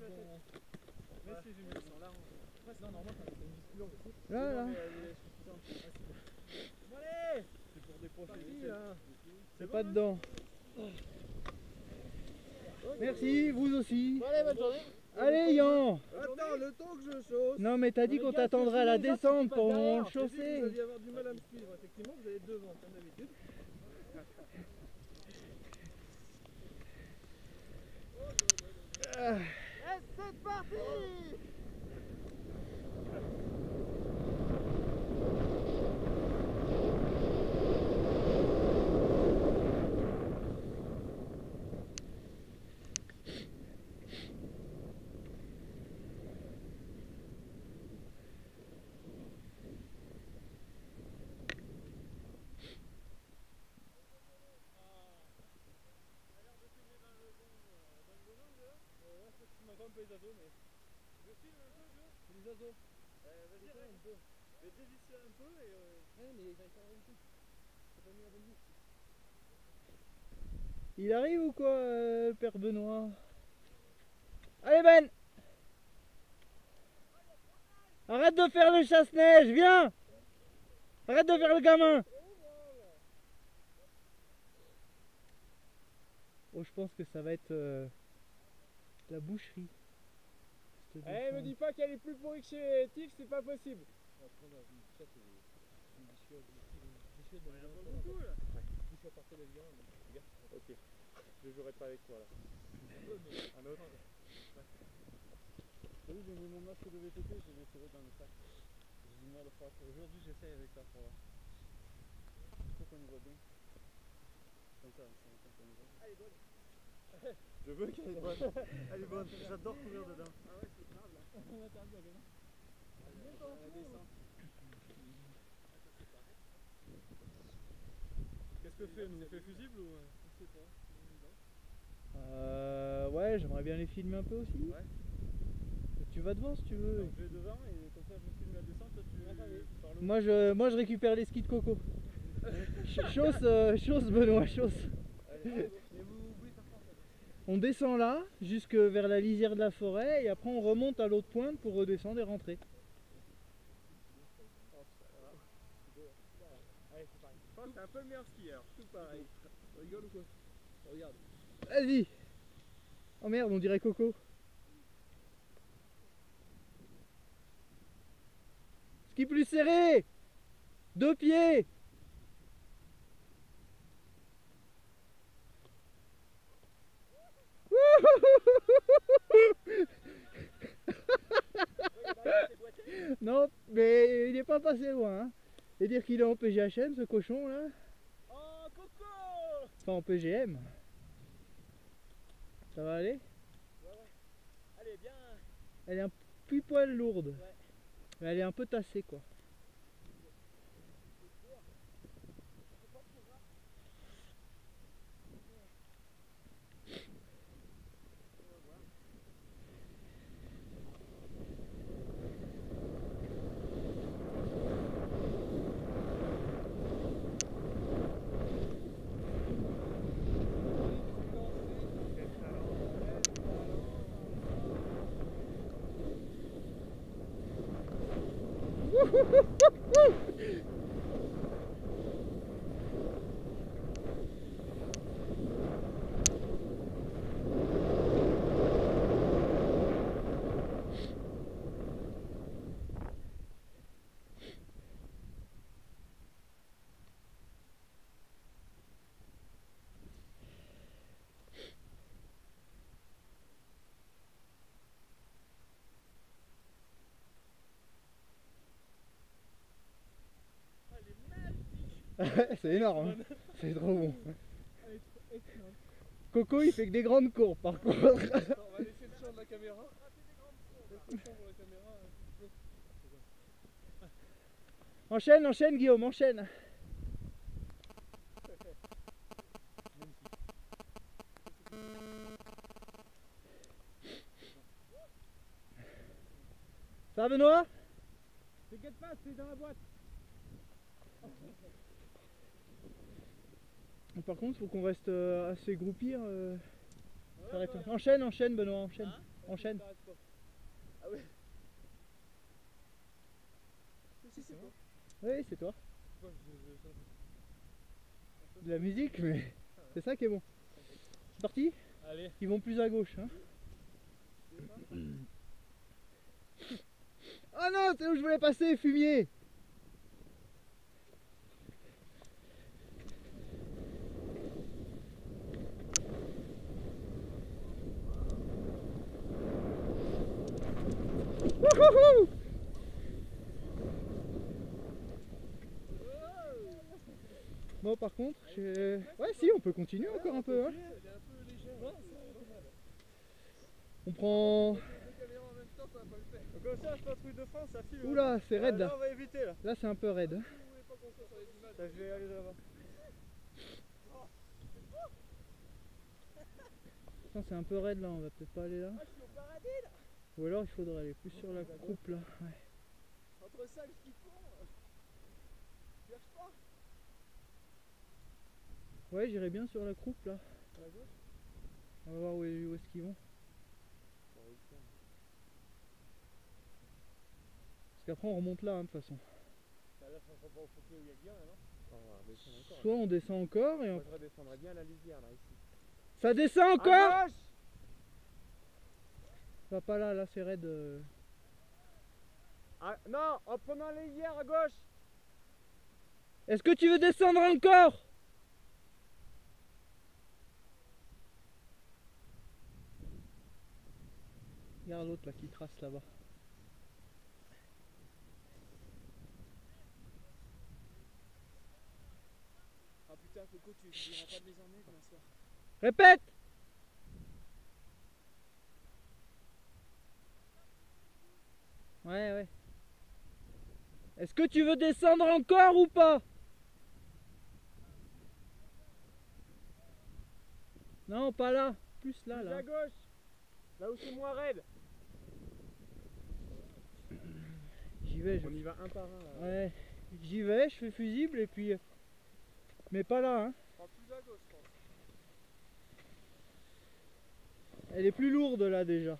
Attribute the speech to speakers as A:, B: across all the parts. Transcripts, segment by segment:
A: là. Ouais, t'as une.
B: Là, là.
A: Ah, c'est allez pour les
B: pas dedans. Merci, vous aussi.
A: Allez, bonne journée.
B: Allez, Yann.
C: Attends, le temps que je chausse.
B: Non, mais t'as dit qu'on t'attendrait à la descente pour mon
C: que Vous
B: chausser.
C: alliez avoir du mal à me suivre. Effectivement, vous allez devant, comme d'habitude.
A: C'est parti
C: Les oiseaux, mais. Je filme un peu, tu vois C'est les oiseaux. Euh, vas-y, arrête un peu. Mais dévisse un peu et. Euh... Ouais, mais j'arrive pas à voir ici. T'as pas mis la bonne bouche.
B: Il arrive ou quoi, euh, le père Benoît? Allez, Ben Arrête de faire le chasse-neige, viens Arrête de faire le gamin Oh, je pense que ça va être euh, la boucherie.
C: Eh,
B: ça.
C: me dis pas qu'elle est plus pourrie que chez Tiff, c'est pas possible. Ok. Je jouerai pas avec toi là. Un autre vu, j'ai mis mon masque de VTT, je l'ai serré dans le sac. J'ai du mal à faire. Aujourd'hui, j'essaye avec ça pour voir. Faut qu'on y voit bien. Comme ça, ça me qu'on y voit. Elle est bonne. Je veux qu'elle est bonne. Elle est bonne. J'adore courir dedans. Qu'est-ce que fait nous On fait fusible ou euh, Je sais pas.
B: Euh, ouais, j'aimerais bien les filmer un peu aussi.
C: Ouais.
B: Tu vas devant si tu veux.
C: Donc je vais devant et comme ça je filme la descente, toi tu
B: Moi je, moi je récupère les skis de coco. Ch- chose, euh, chose Benoît, chose
C: oubliez faire quoi en fait
B: On descend là, jusque vers la lisière de la forêt, et après on remonte à l'autre pointe pour redescendre et rentrer.
C: C'est pareil. Je pense que t'es un peu le meilleur skieur, tout pareil. Ou quoi? Regarde.
B: Vas-y Oh merde, on dirait Coco. Ski plus serré Deux pieds Non, mais il n'est pas passé loin. Hein. Et dire qu'il est en PGHM ce cochon là
C: Oh, Coco
B: Enfin en PGM. Ça va aller?
C: Allez, bien
B: Elle est un petit poil lourde. Mais elle est un peu tassée quoi. Woohoo! C'est énorme. hein. C'est trop bon. Coco il fait que des grandes courbes par contre.
C: Attends, on va laisser le champ de la caméra. Caméra.
B: Enchaîne, enchaîne Guillaume, enchaîne. Ça va Benoît?
C: T'inquiète pas, c'est dans la boîte.
B: Par contre faut qu'on reste euh, assez groupir. euh. Enchaîne, enchaîne Benoît, enchaîne. Enchaîne.
C: Ah ouais Si, c'est toi.
B: Oui, c'est toi. De la musique, mais c'est ça qui est bon. C'est parti?
C: Allez.
B: Ils vont plus à gauche. Hein. Oh non, c'est où je voulais passer, fumier Bon, par contre, je... ouais, si, on peut continuer encore un peu. Hein. On prend.
C: Comme.
B: Oula, c'est raide là.
C: Là,
B: c'est un peu raide. hein. C'est un peu raide là, on va peut-être pas aller là. Ou alors il faudrait aller plus sur la croupe là.
C: Entre ça et le ski
B: Ouais, j'irai bien sur la croupe là.
C: À la gauche
B: On va voir où, est- où est-ce qu'ils vont. Parce qu'après on remonte là hein, de toute façon. Soit on descend encore et on...
C: Moi, je redescendrai bien la lisière là, ici.
B: Ça descend encore Va pas là, là c'est raide. euh.
C: Ah, Non, en prenant la lisière à gauche
B: Est-ce que tu veux descendre encore? Regarde l'autre là qui trace là-bas.
C: Ah putain, Coco, tu n'oublieras pas de les emmener demain soir.
B: Répète Ouais, ouais. Est-ce que tu veux descendre encore ou pas? Non, pas là. Plus là,
C: Plus
B: là.
C: à gauche Là où c'est moins raide
B: J'y vais, je...
C: On y va un par un là.
B: Ouais. J'y vais, je fais fusible et puis... Mais pas là, hein.
C: Prends plus à gauche, je pense.
B: Elle est plus lourde là déjà.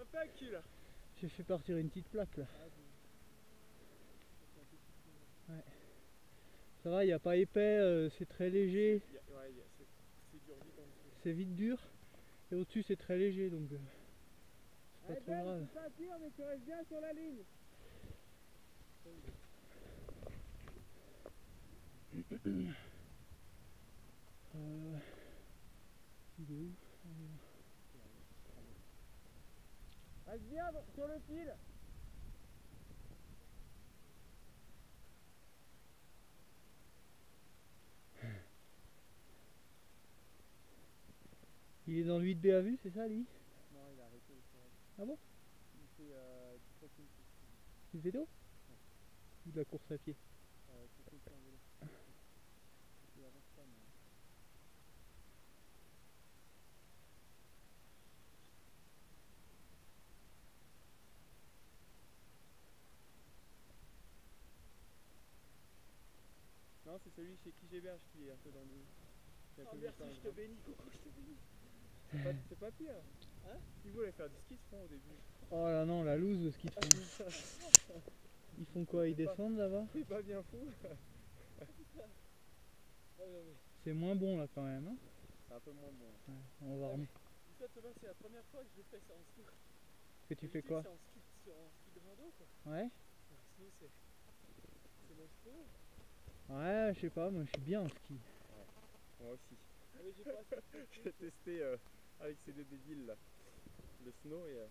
C: Un peu à cul là.
B: J'ai fait partir une petite plaque là. Ouais. Ça va, il n'y a pas épais, euh, c'est très léger,
C: ouais, c'est vite
B: dur. Et au-dessus c'est très léger donc euh, c'est pas
C: Allez,
B: trop
C: Ben,
B: grave.
C: c'est pas dur, mais tu restes bien sur la ligne.
B: Euh, il est où
C: Reste bien sur le fil.
B: Il est dans le 8B à vue, c'est ça lui
C: Non, il a arrêté.
B: Ah bon?
C: Il fait euh, du trotting.
B: Du vélo Ou de la course à pied
C: Euh, trotting en vélo. Il avance pas, mais. Non, c'est celui chez qui j'héberge qui est un peu dans le. peu
A: merci, je te bénis, Coco, je te bénis.
C: C'est pas, c'est pas pire.
A: Hein
C: Ils voulaient faire du ski de fond au début.
B: Oh là non, la loose de ce qu'ils font. Ils font quoi Ils descendent là-bas
C: C'est pas bien fou.
A: Ah.
B: C'est moins bon là quand même. hein.
C: C'est un peu moins bon.
B: Ouais, on va rem-
A: Dis-toi, Thomas, c'est la première fois que je fais ça en ski.
B: Que tu fais quoi
A: C'est en ski, en ski de rando, quoi.
B: Ouais
A: sinon, c'est. C'est monstrueux.
B: Ouais, je sais pas, moi je suis bien en ski.
C: Moi aussi.
A: Mais j'ai pas
C: J'ai testé euh, avec ces deux débiles là. Le snow et. euh,